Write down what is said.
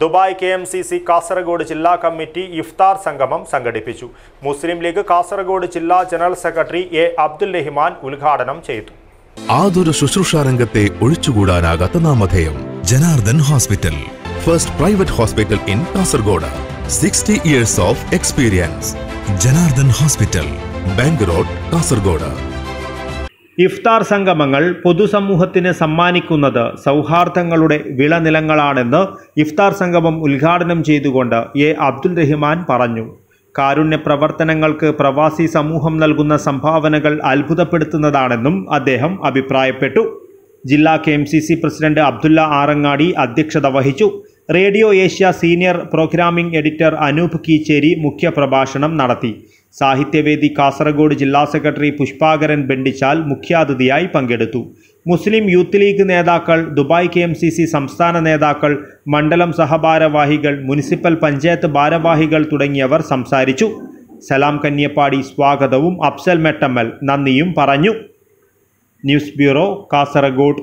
Dubai K M C C Kasaragod ജില്ലാ committee ഇഫ്താർ സംഗമം സംഘടിപ്പിച്ചു. മുസ്ലിം ലീഗ് കാസർഗോഡ് ജില്ലാ general secretary A Abdul Rahiman ഉദ്ഘാടനം ചെയ്തു. ആതുര ശുശ്രൂഷ രംഗത്തെ ഒഴിച്ചുകൂടാനാകാത്ത നാമധേയം Janardhan hospital. First private hospital in Kasaragod. Sixty years of experience Janardhan hospital bank road Kasaragod. ഇഫ്താർ സംഗമങ്ങൾ പൊതുസമൂഹത്തിന് സമ്മാനിക്കുന്നത് സൗഹാർദ്ദങ്ങളുടെ വിളനിലങ്ങളാണെന്ന് ഇഫ്താർ സംഗമം ഉദ്ഘാടനം ചെയ്തുകൊണ്ട് എ അബ്ദുൽ റഹിമാൻ പറഞ്ഞു. കാരുണ്യ പ്രവർത്തനങ്ങൾക്ക് പ്രവാസി സമൂഹം നൽകുന്ന സംഭാവനകൾ അത്ഭുതപ്പെടുത്തുന്നതാണെന്നും അദ്ദേഹം അഭിപ്രായപ്പെട്ടു. ജില്ലാ K M C C president Abdulla Arangadi അധ്യക്ഷത വഹിച്ചു. Radio Asia senior programming editor Anoop Keecheri മുഖ്യപ്രഭാഷണം നടത്തി. സാഹിത്യവേദി കാസർഗോഡ് ജില്ലാ സെക്രട്ടറി പുഷ്പാകരൻ ബെണ്ടിച്ചാൽ മുഖ്യാതിഥിയായി പങ്കെടുത്തു. മുസ്ലിം യൂത്ത് ലീഗ് നേതാക്കൾ Dubai K M C C സംസ്ഥാന നേതാക്കൾ മണ്ഡലം സഹഭാരവാഹികൾ മുനിസിപ്പൽ പഞ്ചായത്ത് ഭാരവാഹികൾ തുടങ്ങിയവർ സംസാരിച്ചു. സലാം കന്യപ്പാടി സ്വാഗതവും അഫ്സൽ മെട്ടമ്മൽ നന്ദിയും പറഞ്ഞു. News bureau Kasaragod.